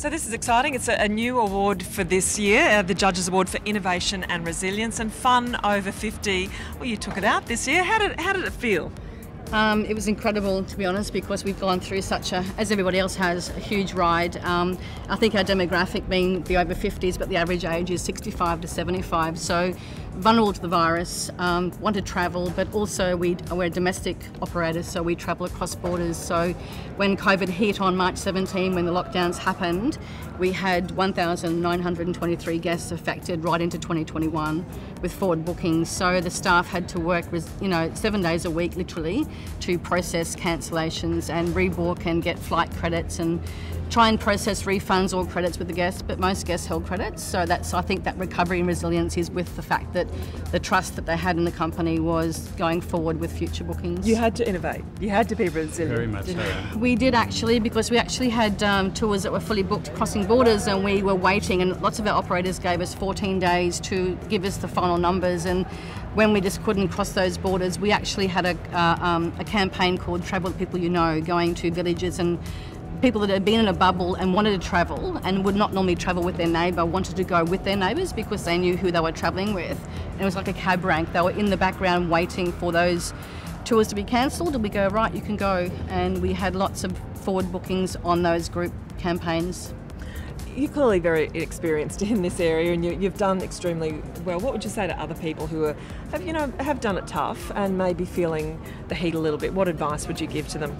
So this is exciting. It's a, new award for this year, uh, the Judges Award for Innovation and Resilience and Fun Over 50. Well, you took it out this year. How did, how did it feel? Um, it was incredible, to be honest, because we've gone through such a, as everybody else has, a huge ride. Um, I think our demographic being the over 50s, but the average age is 65 to 75. So vulnerable to the virus, um, want to travel, but also we, we're domestic operators, so we travel across borders. So when COVID hit on March 17, when the lockdowns happened, we had 1,923 guests affected right into 2021 with forward bookings. So the staff had to work, you know, seven days a week, literally, to process cancellations and rebook and get flight credits and try and process refunds or credits with the guests, but most guests held credits. So that's I think that recovery and resilience is with the fact that the trust that they had in the company was going forward with future bookings. You had to innovate. You had to be resilient. Very much so. We did actually because we actually had um, tours that were fully booked crossing borders, and we were waiting, and lots of our operators gave us 14 days to give us the final numbers and when we just couldn't cross those borders, we actually had a, uh, um, a campaign called Travel with People You Know, going to villages and people that had been in a bubble and wanted to travel and would not normally travel with their neighbour wanted to go with their neighbours because they knew who they were travelling with. And it was like a cab rank. They were in the background waiting for those tours to be cancelled and we go, right, you can go. And we had lots of forward bookings on those group campaigns. You're clearly very experienced in this area and you, have done extremely well. What would you say to other people who are, have, you know, have done it tough and maybe feeling the heat a little bit? What advice would you give to them?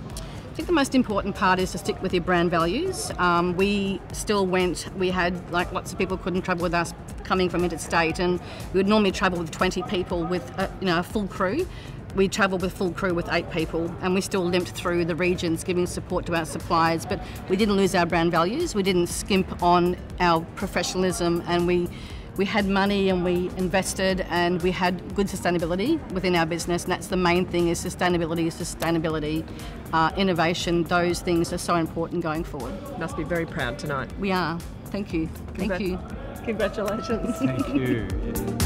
I think the most important part is to stick with your brand values. Um, we still went, we had like lots of people couldn't travel with us coming from interstate, and we would normally travel with 20 people with a, you know, a full crew. We travelled with full crew with eight people, and we still limped through the regions giving support to our suppliers. But we didn't lose our brand values, we didn't skimp on our professionalism, and we we had money and we invested and we had good sustainability within our business and that's the main thing is sustainability sustainability. Uh, innovation those things are so important going forward. Must be very proud tonight. We are. Thank you. Thank Congrat- you. Congratulations. Thank you